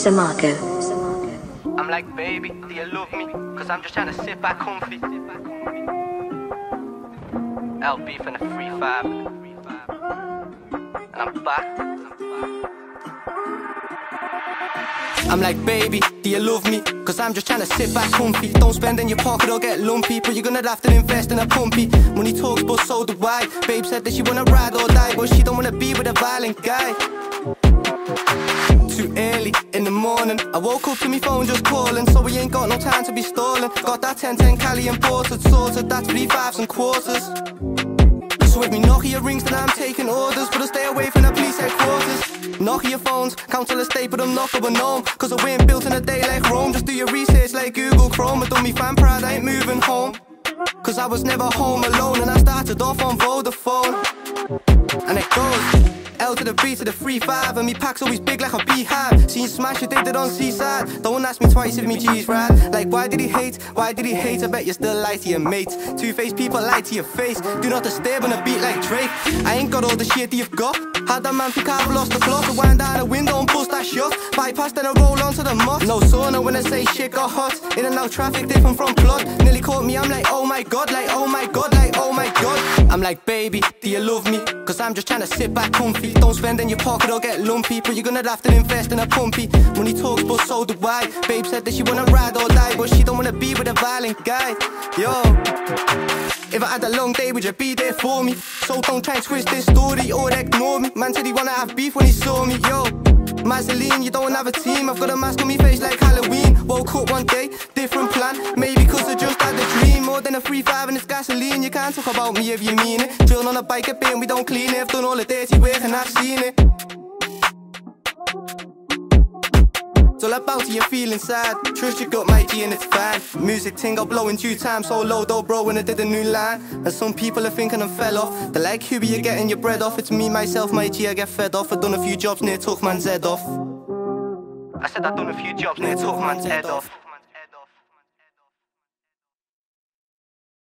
Samarco. I'm like, baby, do you love me? Cause I'm just trying to sit back comfy. LB from the free five. And I'm back. I'm like, baby, do you love me? Cause I'm just trying to sit back comfy. Don't spend in your pocket or get lumpy. But you're gonna have to invest in a pumpy. Money talks, but so do I. Babe said that she wanna ride or die, but she don't wanna be with a violent guy. Morning. I woke up to my phone just calling, so we ain't got no time to be stalling. Got that 10 10 Cali imported, sorted, that's three fives and quarters. So if me Nokia rings, then I'm taking orders, but I stay away from the police headquarters. Nokia phones, council estate, but I'm not going home. Cause I ain't built in a day like Rome. Just do your research like Google Chrome. I done me fan proud, I ain't moving home. Cause I was never home alone, and I started off on Vodafone. And it goes. L to the B to the 3-5 And me pack's always big like a beehive. Seen you smash, you did it on seaside Don't ask me twice if me G's right. Like why did he hate, why did he hate? I bet you still lie to your mates Two-faced people lie to your face. Do not disturb on a beat like Drake. I ain't got all the shit that you've got. Had that man think I've lost the plot To wind down the window and bust that shot. Bypass then I roll onto the moss No sauna when I say shit got hot. In and out traffic different from plot. Nearly caught me, I'm like oh my god Like oh my god, like oh my god. I'm like baby, do you love me? Cause I'm just trying to sit back comfy. Don't spend in your pocket or get lumpy But you're gonna have to invest in a pumpy. Money talks but so do I. Babe said that she wanna ride or die But she don't wanna be with a violent guy. Yo if I had a long day, would you be there for me? So don't try and twist this story or ignore me. Man said he wanna have beef when he saw me, yo Mazeline, you don't have a team. I've got a mask on me face like Halloween. Woke up one day, different plan. Maybe cause I just had a dream. More than a free five talk about me if you mean it Drill on a bike bit and we don't clean it done all the dirty work and I've seen it it's all about you feeling sad. Trust your gut, Mikey, and it's fine. Music ting got blowing due time, so low though, bro, when I did a new line. And some people are thinking I fell off. They're like, who be you getting your bread off? It's me, myself, my I get fed off. I done a few jobs near took head off. I said I done a few jobs near took head off.